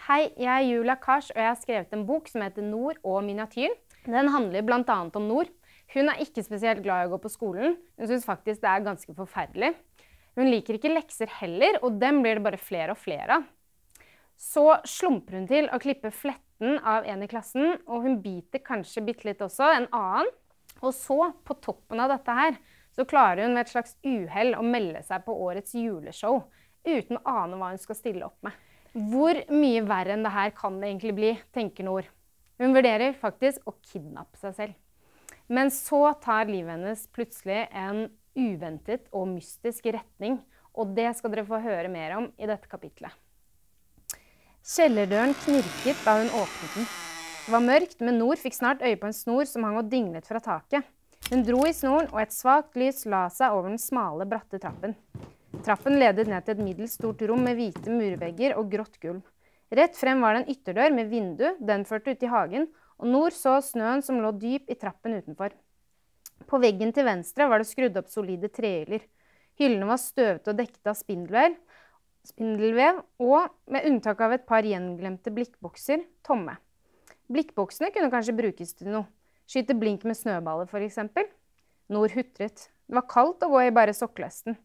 Hei, jeg er Julia Kars, og jeg har skrevet en bok som heter Nord og miniatyr. Den handler bl.a. om Nord. Hun er ikke spesielt glad i å gå på skolen. Hun syns faktisk det er ganske forferdelig. Hun liker ikke lekser heller, og dem blir det bare flere og flere av. Så slumper hun til å klippe fletten av en i klassen, og hun biter kanskje bitte litt også en annen. Og så, på toppen av dette her, så klarer hun ved et slags uhell å melde seg på årets juleshow uten å ane hva hun skal stille opp med. Hvor mye verre enn det her kan det egentlig bli, tenker Nord. Hun vurderer faktisk å kidnappe seg selv. Men så tar livet hennes plutselig en uventet og mystisk retning, og det skal dere få høre mer om i dette kapitlet. Kjellerdøren knirket da hun åpnet den. Det var mørkt, men Nord fikk snart øye på en snor som hang og dinglet fra taket. Hun dro i snoren, og et svakt lys la seg over den smale, bratte trappen. Trappen ledet ned til et middels stort rom med hvite murvegger og grått gulv. Rett frem var det en ytterdør med vindu, den førte ut i hagen, og Nord så snøen som lå dyp i trappen utenfor. På veggen til venstre var det skrudd opp solide trehyller. Hyllene var støvete og dekket av spindelvev, spindelvev, og med unntak av et par gjenglemte blikkbokser, tomme. Blikkboksene kunne kanskje brukes til noe. Skyte blink med snøballer, f.eks. Nord hutret. Det var kaldt å gå i bare sokkelesten.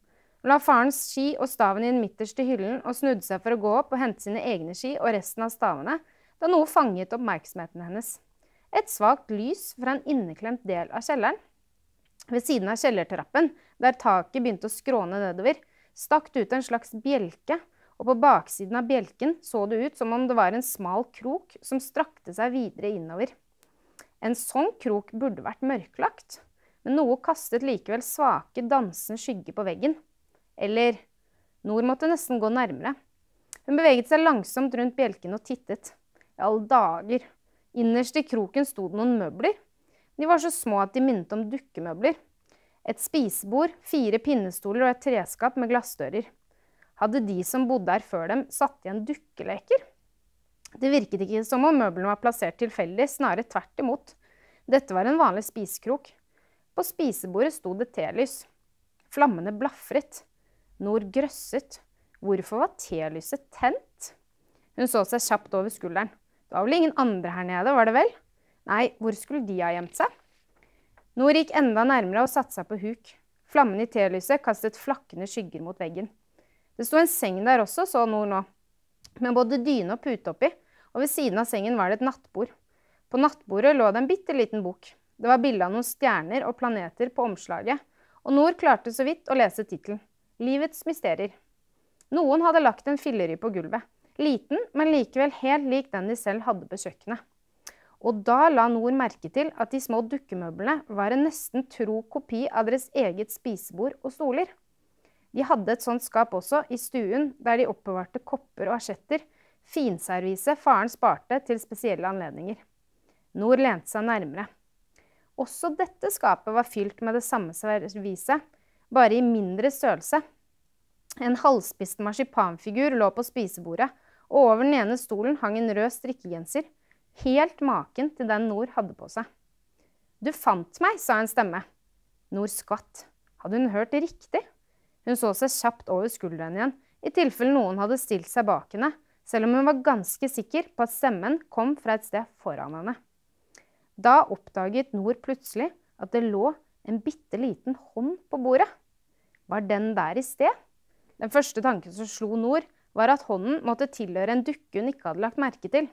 La farens ski og staven i den midterste hyllen og snudde seg for å gå opp og hente sine egne ski og resten av stavene, da noe fanget oppmerksomheten hennes. Et svakt lys fra en inneklemt del av kjelleren. Ved siden av kjellertrappen, der taket begynte å skråne nedover, stakk det ut en slags bjelke, og på baksiden av bjelken så det ut som om det var en smal krok som strakte seg videre innover. En sånn krok burde vært mørklagt, men noe kastet likevel svake, dansende skygger på veggen. Eller Nord måtte nesten gå nærmere. Hun beveget seg langsomt rundt bjelken og tittet. I alle dager! Innerst i kroken sto det noen møbler. De var så små at de minnet om dukkemøbler. Et spisebord, fire pinnestoler og et treskap med glassdører. Hadde de som bodde her før dem, satt igjen dukkeleker? Det virket ikke som om møblene var plassert tilfeldig, snarere tvert imot. Dette var en vanlig spisekrok. På spisebordet sto det telys. Flammene blafret. Nord grøsset. Hvorfor var telyset tent? Hun så seg kjapt over skulderen. Det var vel ingen andre her nede, var det vel? Nei, hvor skulle de ha gjemt seg? Nord gikk enda nærmere og satte seg på huk. Flammen i telyset kastet flakkende skygger mot veggen. Det sto en seng der også, så Nord nå, med både dyne og pute oppi, og ved siden av sengen var det et nattbord. På nattbordet lå det en bitte liten bok. Det var bilde av noen stjerner og planeter på omslaget, og Nord klarte så vidt å lese tittelen. Livets mysterier. Noen hadde lagt en filleri på gulvet. Liten, men likevel helt lik den de selv hadde på kjøkkenet. Og da la Nord merke til at de små dukkemøblene var en nesten tro kopi av deres eget spisebord og stoler. De hadde et sånt skap også i stuen, der de oppbevarte kopper og asjetter, finservise faren sparte til spesielle anledninger. Nord lente seg nærmere. Også dette skapet var fylt med det samme serviset, bare i mindre størrelse. En halvspist marsipanfigur lå på spisebordet, og over den ene stolen hang en rød strikkegenser, helt maken til den Nord hadde på seg. Du fant meg, sa en stemme. Nord skvatt. Hadde hun hørt riktig? Hun så seg kjapt over skulderen igjen, i tilfelle noen hadde stilt seg bak henne, selv om hun var ganske sikker på at stemmen kom fra et sted foran henne. Da oppdaget Nord plutselig at det lå en bitte liten hånd på bordet. Var den der i sted? Den første tanken som slo Nord, var at hånden måtte tilhøre en dukke hun ikke hadde lagt merke til.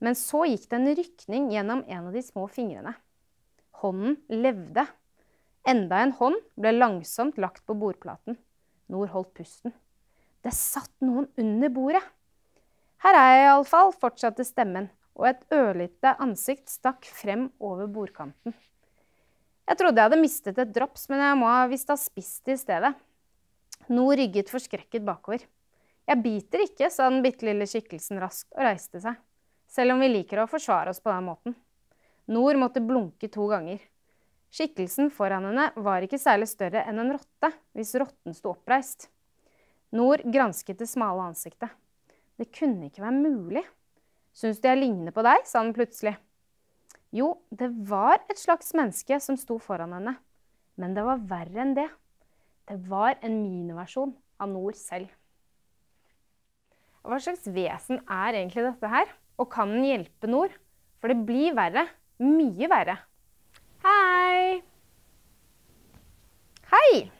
Men så gikk det en rykning gjennom en av de små fingrene. Hånden levde. Enda en hånd ble langsomt lagt på bordplaten. Nord holdt pusten. Det satt noen under bordet. Her er jeg iallfall, fortsatte stemmen, og et ørlite ansikt stakk frem over bordkanten. Jeg trodde jeg hadde mistet et drops, men jeg må ha visst ha spist det i stedet. No rygget forskrekket bakover. Jeg biter ikke, sa den bitte lille skikkelsen raskt og reiste seg. Selv om vi liker å forsvare oss på den måten. Nord måtte blunke to ganger. Skikkelsen foran henne var ikke særlig større enn en rotte, hvis rotten sto oppreist. Nord gransket det smale ansiktet. Det kunne ikke være mulig. Syns du jeg ligner på deg? sa han plutselig. Jo, det var et slags menneske som sto foran henne. Men det var verre enn det. Det var en miniversjon av Nord selv. Hva slags vesen er egentlig dette her? Og kan den hjelpe Nord? For det blir verre. Mye verre. Hei! Hei!